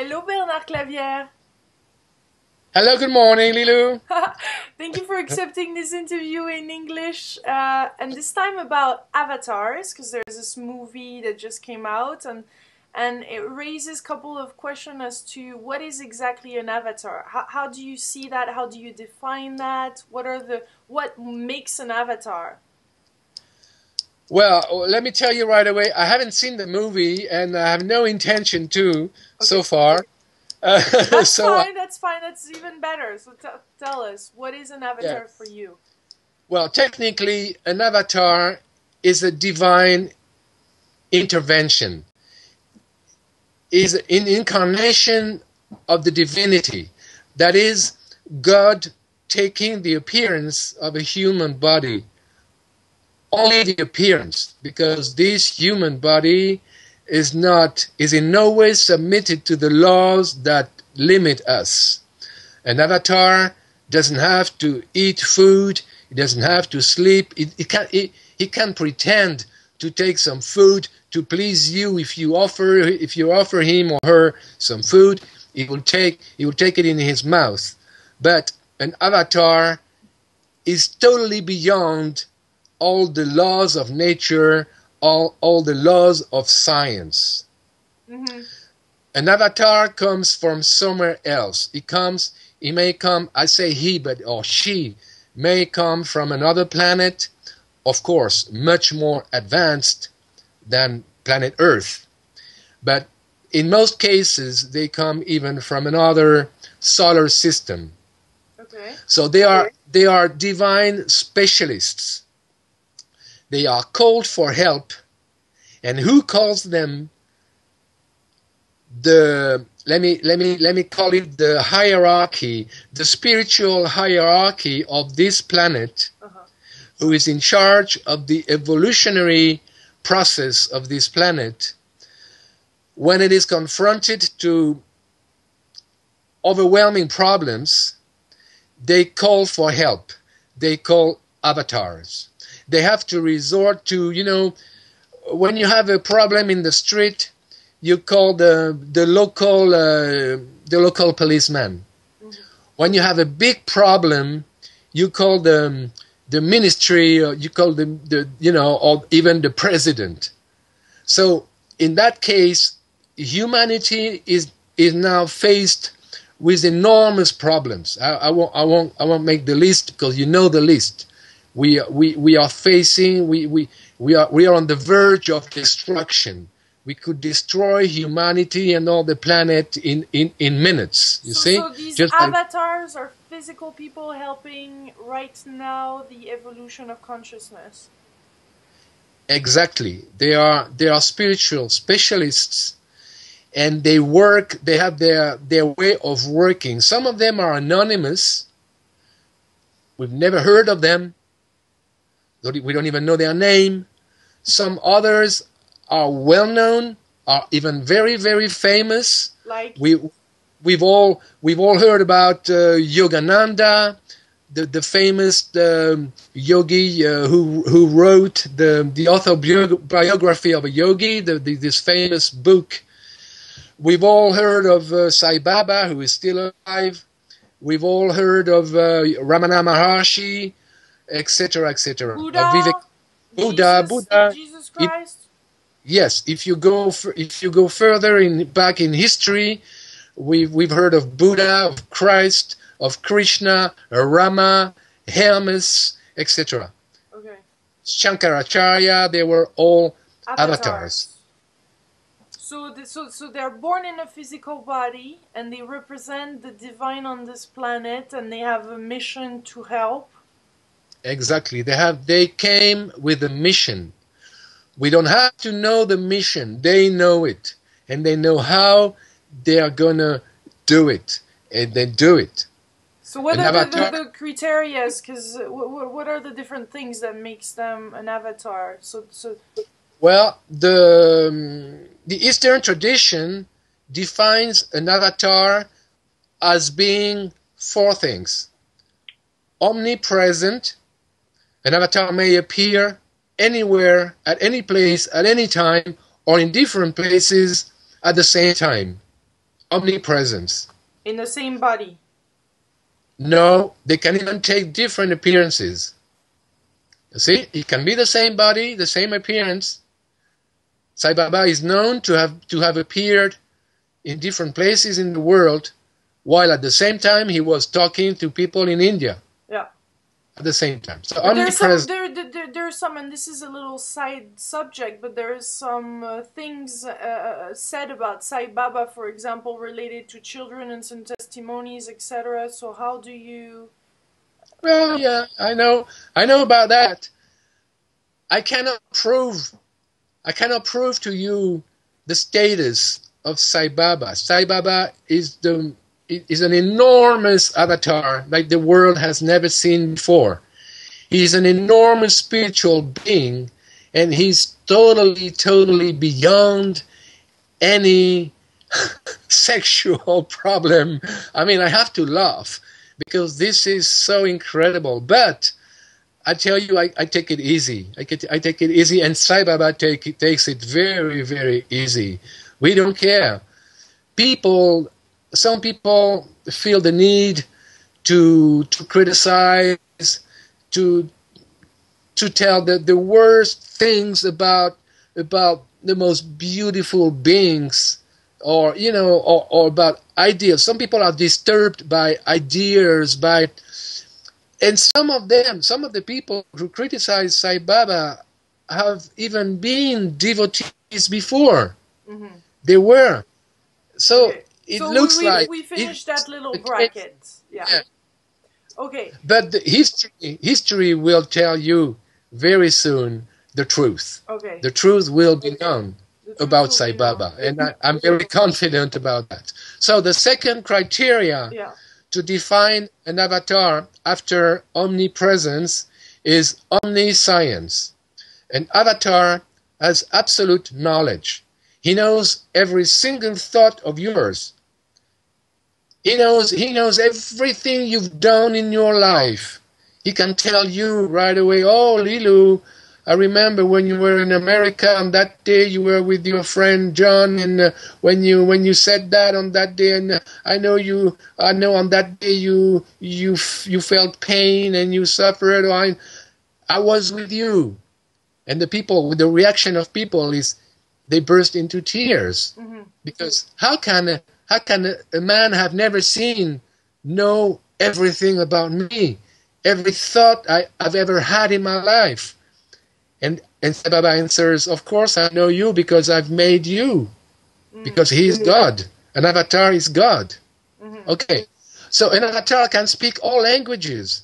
Hello, Bernard Clavière. Hello, good morning, Lilou. Thank you for accepting this interview in English, uh, and this time about avatars, because there's this movie that just came out, and and it raises a couple of questions as to what is exactly an avatar. How, how do you see that? How do you define that? What are the what makes an avatar? Well, let me tell you right away. I haven't seen the movie, and I have no intention to okay. so far. Uh, that's so, fine. That's fine. That's even better. So t- tell us, what is an avatar yeah. for you? Well, technically, an avatar is a divine intervention. Is an incarnation of the divinity. That is, God taking the appearance of a human body only the appearance, because this human body is not is in no way submitted to the laws that limit us. An avatar doesn't have to eat food, he doesn't have to sleep, he, can he, he can pretend to take some food to please you if you offer if you offer him or her some food, he will take he will take it in his mouth. But an avatar is totally beyond all the laws of nature, all, all the laws of science. Mm-hmm. An avatar comes from somewhere else. He comes, he may come, I say he, but or she may come from another planet, of course, much more advanced than planet Earth. But in most cases, they come even from another solar system. Okay. So they are they are divine specialists they are called for help. And who calls them the let me let me let me call it the hierarchy, the spiritual hierarchy of this planet, uh-huh. who is in charge of the evolutionary process of this planet. When it is confronted to overwhelming problems, they call for help. They call avatars they have to resort to, you know, when you have a problem in the street, you call the the local uh, the local policeman. Mm-hmm. When you have a big problem, you call the the ministry, or you call the, the you know, or even the president. So in that case, humanity is is now faced with enormous problems. I, I won't I won't I won't make the list because you know the list we we we are facing we we we are we are on the verge of destruction. We could destroy humanity and all the planet in in in minutes you so, see? so these Just avatars like, are physical people helping right now the evolution of consciousness. Exactly. They are they are spiritual specialists and they work they have their their way of working. Some of them are anonymous. We've never heard of them we don't even know their name. Some others are well known, are even very, very famous. Like we, we've all we've all heard about uh, Yogananda, the the famous um, yogi uh, who who wrote the the autobiography of a yogi, the, the, this famous book. We've all heard of uh, Sai Baba, who is still alive. We've all heard of uh, Ramana Maharshi, etc., etc. Buddha, Buddha, Jesus, Buddha. Jesus Christ. It, yes, if you go if you go further in back in history, we've we've heard of Buddha, of Christ, of Krishna, Rama, Hermes, etc. Okay. Shankaracharya, they were all avatars. avatars. So, the, so, so they're born in a physical body, and they represent the divine on this planet, and they have a mission to help Exactly. They have they came with a mission. We don't have to know the mission. They know it. And they know how they are gonna do it. And they do it. So what an are the, the, the criteria? Because what, what are the different things that makes them an avatar? So, so well, the um, the Eastern tradition defines an avatar as being four things: omnipresent, an avatar may appear anywhere, at any place, at any time, or in different places at the same time. omnipresence. In the same body. No, they can even take different appearances. You see, it can be the same body, the same appearance. Sai Baba is known to have to have appeared in different places in the world, while at the same time he was talking to people in India. At the same time, so there's some, there, there, there, there's some, and this is a little side subject, but there's some uh, things uh, uh, said about Sai Baba, for example, related to children and some testimonies, etc. So how do you? Well, yeah, I know, I know about that. I cannot prove, I cannot prove to you the status of Sai Baba. Sai Baba is the is an enormous avatar like the world has never seen before. He's an enormous spiritual being, and he's totally, totally beyond any sexual problem. I mean, I have to laugh because this is so incredible. But I tell you, I, I take it easy. I, get, I take it easy, and Sai Baba take, takes it very, very easy. We don't care. People, some people feel the need to to criticize, to to tell the, the worst things about about the most beautiful beings or you know or, or about ideas some people are disturbed by ideas by and some of them some of the people who criticize sai baba have even been devotees before Mhm. they were so. It so looks we, like we finished that little bracket. Yeah. yeah. Okay. but the history history will tell you very soon the truth Okay. the truth will be known about Sai. Baba, and I, I'm very confident about that. So the second criteria Yeah. to define an avatar after omnipresence is omniscience. An avatar has absolute knowledge. He knows every single thought of yours. He knows he knows everything you've done in your life. He can tell you right away, "Oh, Lilou, I remember when you were in America on that day you were with your friend John and uh, when you when you said that on that day and uh, I know you I know on that day you you f- you felt pain and you suffered or I I was with you." And the people the reaction of people is they burst into tears hmm because how can a, how can a, man have never seen know everything about me every thought I, i've ever had in my life and and Sai Baba answers of course i know you because i've made you mm-hmm. because he is mm-hmm. god an avatar is god Mhm. okay so an avatar can speak all languages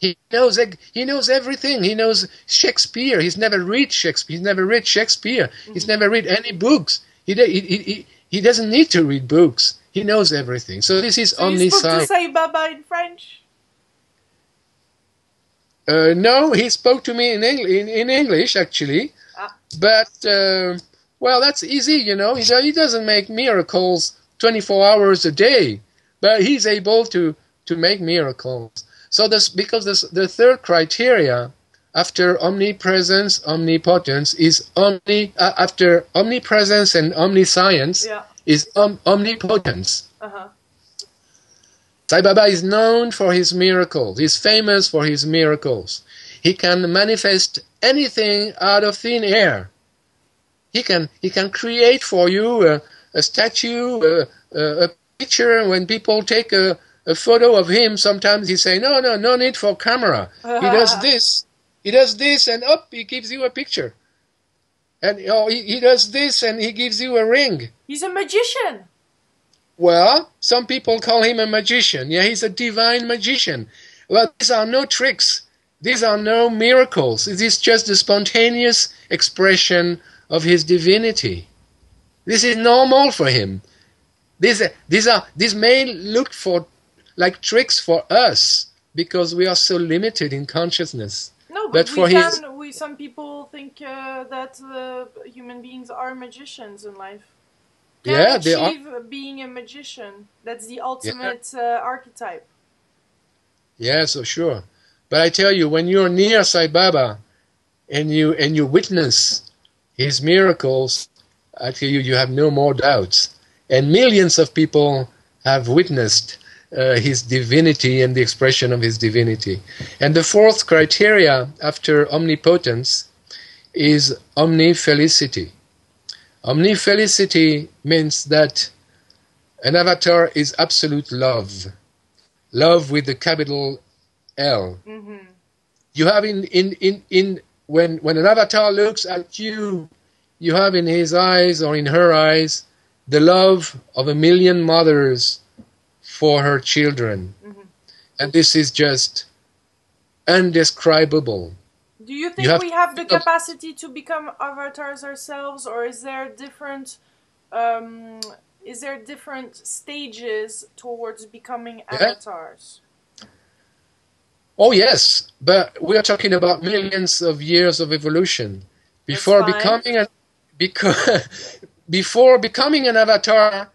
he knows he knows everything. He knows Shakespeare. He's never read Shakespeare. He's never read Shakespeare. He's mm-hmm. never read any books. He, he, he, he- doesn't need to read books. He knows everything. So this is So you spoke to. Sai Baba in French. Uh, no, he spoke to me in, Eng- in, in English actually, Ah. but uh, well, that's easy, you know. He, he doesn't make miracles 24 hours a day, but he's able to to make miracles. So this because this the third criteria after omnipresence, omnipotence is omni uh, after omnipresence and omniscience Yeah. Is om- omnipotence. Uh huh. Sai Baba is known for his miracles. He's famous for his miracles. He can manifest anything out of thin air. He can he can create for you a, a statue, a, a, a picture. When people take a, a photo of him, sometimes he say, "No, no, no need for camera." He does this, he does this, and up he gives you a picture. And oh, he, he does this, and he gives you a ring. He's a magician. Well, some people call him a magician. Yeah, he's a divine magician. Well, these are no tricks. These are no miracles. It is just the spontaneous expression of his divinity. This is normal for him. These, these are these may look for like tricks for us because we are so limited in consciousness. But but, for we his- can. We some people think uh, that uh, human beings are magicians in life. Can Yeah, they are. being a magician. That's the ultimate uh, archetype. Yeah, so sure. But I tell you, when you're near Sai Baba and you and you witness his miracles, I tell you, you have no more doubts. and millions of people have witnessed uh, his divinity and the expression of his divinity. And the fourth criteria after omnipotence is omnifelicity. Omnifelicity means that an avatar is absolute love, love with the capital L. Mm-hmm. You have in, in, in, in when, when an avatar looks at you, you have in his eyes or in her eyes the love of a million mothers for her children. Mm-hmm. And this is just undescribable. Do you think You have we have the capacity to become avatars ourselves, or is there different? Um, is there different stages towards becoming Yeah. avatars? Oh yes, but we are talking about millions of years of evolution before becoming a because before becoming an avatar,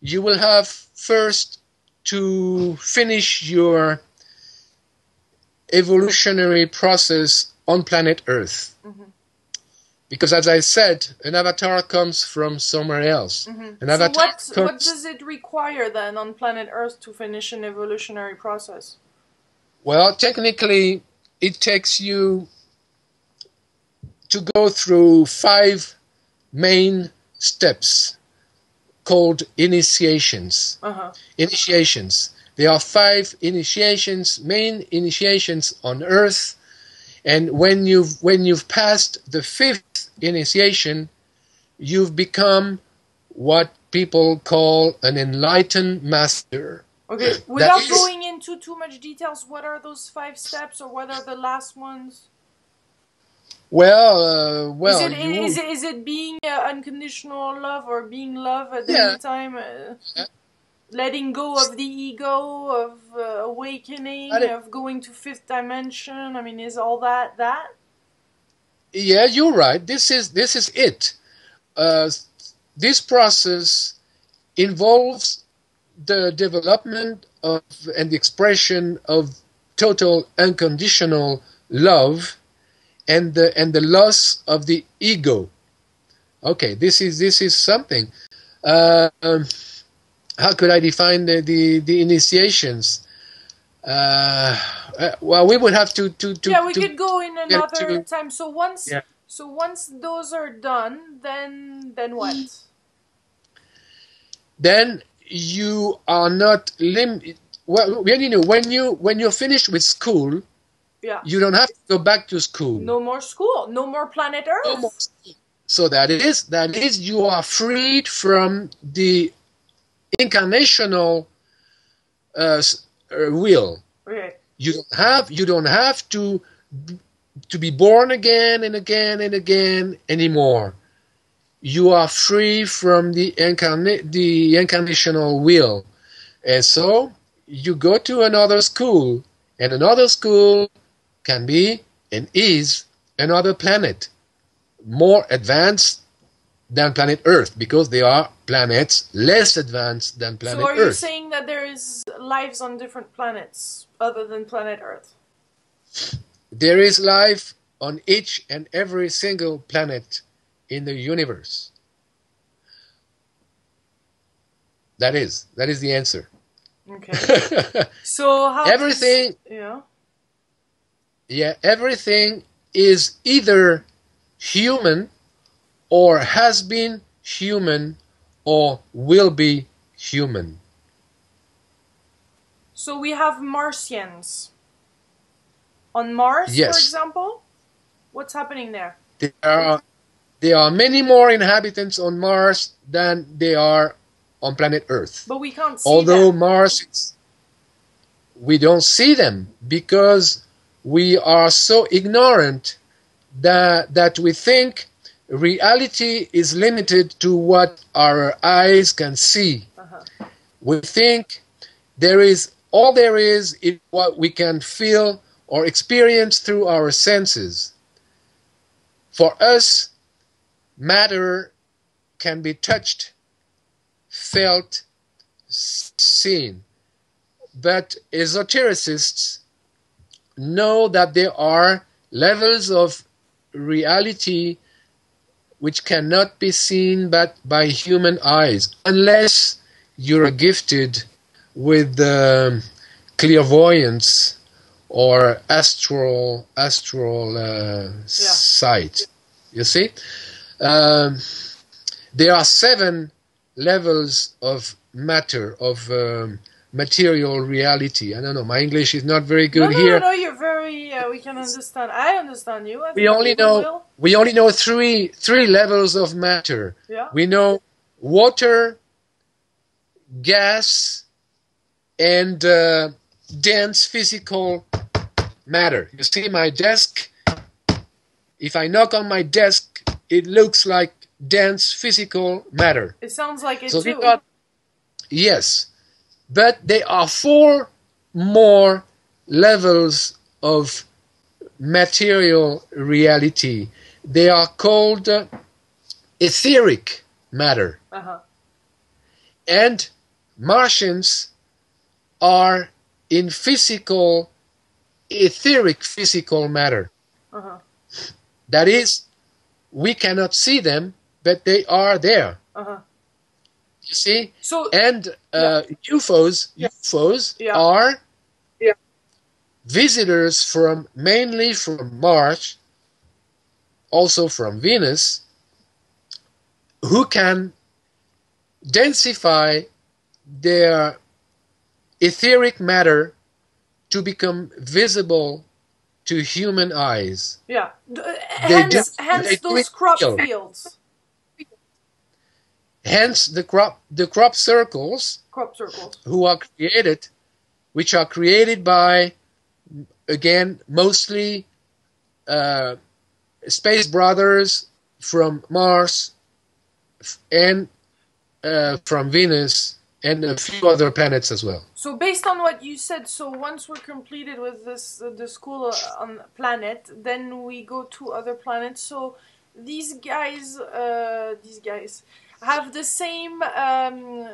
you will have first to finish your evolutionary process on planet Earth. Mhm. Because as I said, an avatar comes from somewhere else. An So avatar what what comes does it require then on planet Earth to finish an evolutionary process? Well, technically, it takes you to go through five main steps called initiations. Uh huh. Initiations. There are five initiations, main initiations on Earth, and when you've when you've passed the fifth initiation, you've become what people call an enlightened master. Okay. Without is- going into too much details, what are those five steps, or what are the last ones? Well, uh, well, is, it, is it is it being uh, unconditional love or being love at Yeah. any time? Uh, Yeah. Letting go of the ego, of uh, awakening, of going to fifth dimension. I mean, is all that that? Yeah, you're right. This is this is it. Uh, this process involves the development of and the expression of total unconditional love and the and the loss of the ego. Okay, this is this is something. Uh, um, how could I define the the, the initiations? Uh, uh, well, we would have to to to, yeah, we to could go in another to- time. So once, Yeah. so once those are done, then then what? then you are not lim. Well, when you know when you when you're finished with school, Yeah. you don't have to go back to school. No more school. No more planet Earth. No more. So that is that is you are freed from the incarnational uh, uh, will. You don't have you don't have to to be born again and again and again anymore. You are free from the incarnate the incarnational will, and so you go to another school, and another school can be and is another planet, more advanced than planet Earth because they are planets less advanced than planet Earth. so are you Earth. saying that there is lives on different planets other than planet Earth? There is life on each and every single planet in the universe. That is, that is the answer. Okay. So how does- everything, yeah. Yeah, everything is either human or has been human or will be human. So we have Martians. On Mars, for example? What's happening there? There are, there are many more inhabitants on Mars than there are on planet Earth. But we can't see although them. Mars we don't see them because we are so ignorant that that we think reality is limited to what our eyes can see. Uh-huh. We think there is all there is is what we can feel or experience through our senses. For us, matter can be touched, felt, seen. But esotericists know that there are levels of reality which cannot be seen but by human eyes, unless you're gifted with um, clairvoyance or astral astral uh, sight. You see, um, there are seven levels of matter of um, material reality. I don't know. My English is not very good no, no, here. No, no, you're very. Uh, we can understand. I understand you. I we only know will. we only know three three levels of matter. Yeah. We know water, gas, and uh, dense physical matter. You see my desk. If I knock on my desk, it looks like dense physical matter. It sounds like it so too. Got, yes, but there are four more levels of material reality. They are called uh, etheric matter. Uh-huh. And Martians are in physical, etheric physical matter. Uh-huh. That is, we cannot see them, but they are there. Uh-huh. You see? So and uh, yeah. UFOs, UFOs Yeah. are Yeah. visitors from mainly from Mars, also from Venus, who can densify their etheric matter to become visible to human eyes. yeah, hence, hence those crop fields, Hence the crop the crop circles crop circles. who are created, which are created by, again, mostly uh, space brothers from Mars and uh, from Venus and a few other planets as well. So based on what you said, so once we're completed with this uh, the school uh, on planet, then we go to other planets. So these guys, uh, these guys have the same. Um,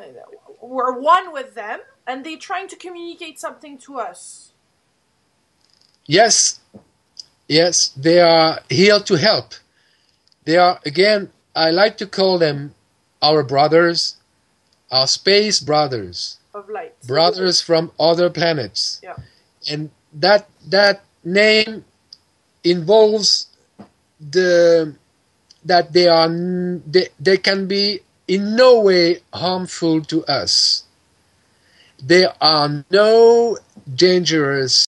we're one with them, and they're trying to communicate something to us. Yes, yes, they are here to help. They are, again, I like to call them our brothers, our space brothers. Of light. brothers from other planets. Yeah. And that that name involves the that they are they, they can be in no way harmful to us. There are no dangerous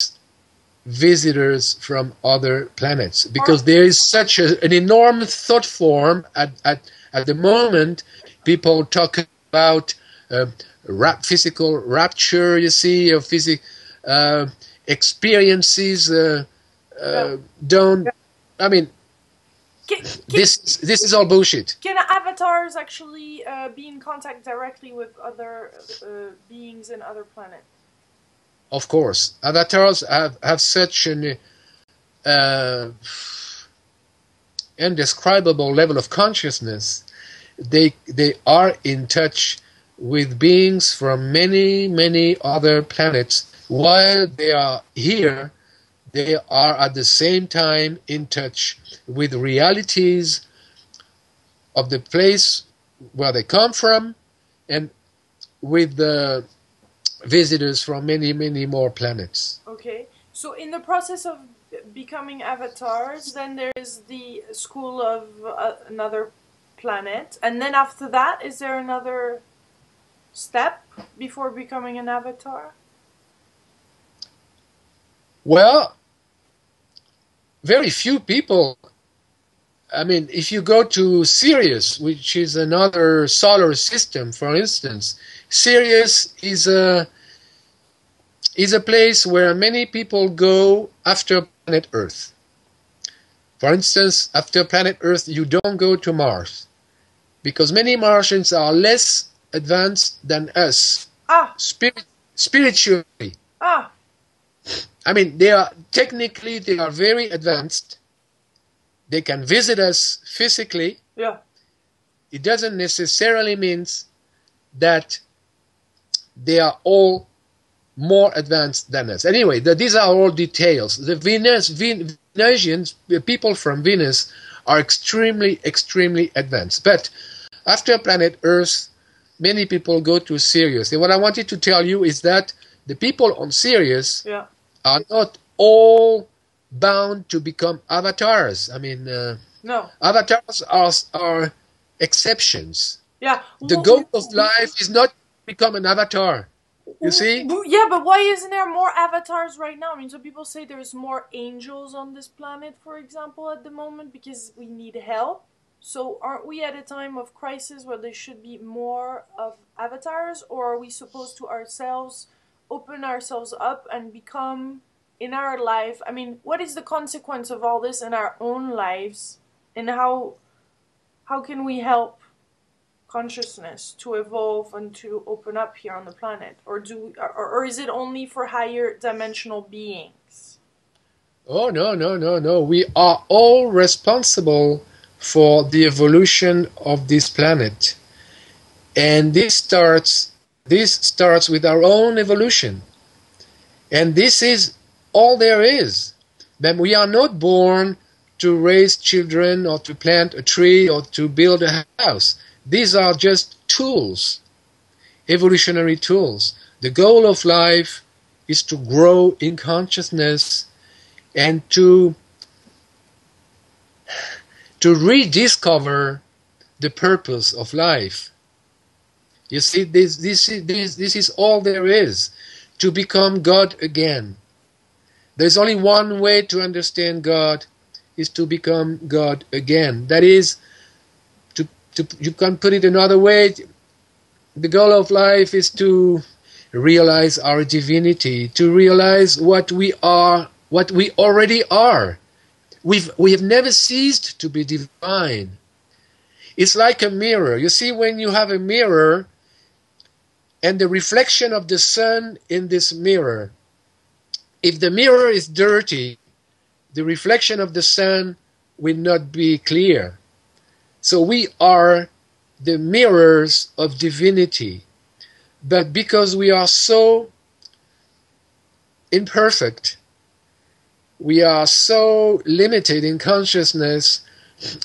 visitors from other planets because there is such a, an enormous thought form at, at, at the moment people talk about uh, rap, physical rapture you see or physic uh, experiences uh, uh, don't i mean Can, this is- this is all bullshit can avatars actually uh, be in contact directly with other uh, beings in other planets? Of course, avatars have, have such an uh, indescribable level of consciousness. They they are in touch with beings from many many other planets. While they are here, they are at the same time in touch with realities of the place where they come from, and with the visitors from many, many more planets. Okay, so in the process of becoming avatars, then there's the school of uh, another planet, and then after that, is there another step before becoming an avatar? Well, very few people. I mean, if you go to Sirius, which is another solar system, for instance, Sirius is a is a place where many people go after planet Earth. For instance, after planet Earth, you don't go to Mars because many Martians are less advanced than us Ah, spirit, spiritually. ah, I mean, they are technically they are very advanced. They can visit us physically. yeah, It doesn't necessarily mean that they are all more advanced than us. Anyway, the, these are all details. The Venus, Ven- Venusians, the people from Venus, are extremely, extremely advanced. But after planet Earth, many people go to Sirius. And what I wanted to tell you is that the people on Sirius Yeah. Are not all bound to become avatars. I mean, uh, No. avatars are, are exceptions. Yeah. The goal of life is not to become an avatar. You see? Yeah, but why isn't there more avatars right now? I mean, so people say there's more angels on this planet, for example, at the moment because we need help. So aren't we at a time of crisis where there should be more of avatars, or are we supposed to ourselves open ourselves up and become in our life? I mean, what is the consequence of all this in our own lives, and how how can we help consciousness to evolve and to open up here on the planet, or do or, or is it only for higher dimensional beings? Oh, no, no, no, no. We are all responsible for the evolution of this planet. And this starts this starts with our own evolution. And this is all there is. That we are not born to raise children or to plant a tree or to build a house. These are just tools, evolutionary tools. The goal of life is to grow in consciousness and to to rediscover the purpose of life. You see, this this is this, this is all there is to become God again. There's only one way to understand God is to become God again. That is to, to you can put it another way. The goal of life is to realize our divinity, to realize what we are, what we already are. We've, we have never ceased to be divine. It's like a mirror. You see, when you have a mirror and the reflection of the sun in this mirror, if the mirror is dirty, the reflection of the sun will not be clear. So we are the mirrors of divinity. But because we are so imperfect, we are so limited in consciousness,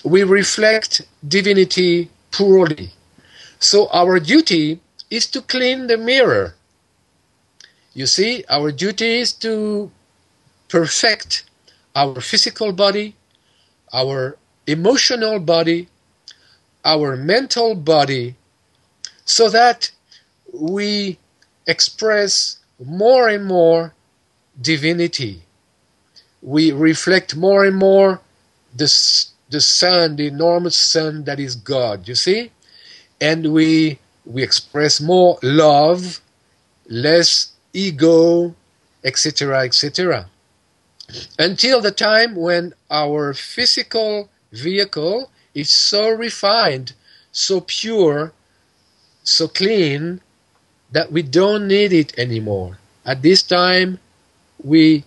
we reflect divinity poorly. So our duty is to clean the mirror. You see, our duty is to perfect our physical body, our emotional body, our mental body, so that we express more and more divinity. We reflect more and more the, the sun, the enormous sun that is God, you see? And we, we express more love, less ego, etc., etc. Until the time when our physical vehicle is so refined, so pure, so clean, that we don't need it anymore. At this time, we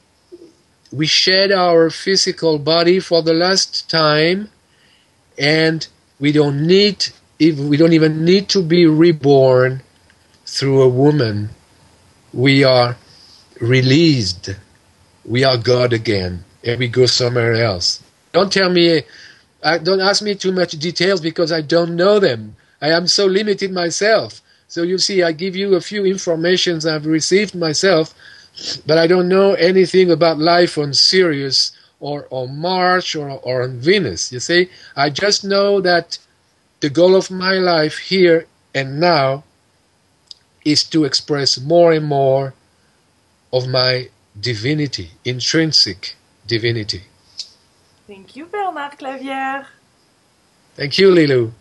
we shed our physical body for the last time, and we don't need we don't even need to be reborn through a woman. We are released. We are God again, and we go somewhere else. Don't tell me. Uh, don't ask me too much details because I don't know them. I am so limited myself. So you see, I give you a few informations I've received myself, but I don't know anything about life on Sirius or on Mars or, or on Venus. You see, I just know that the goal of my life here and now is to express more and more of my divinity, intrinsic divinity. Thank you, Bernard Clavière. Thank you, Lilou.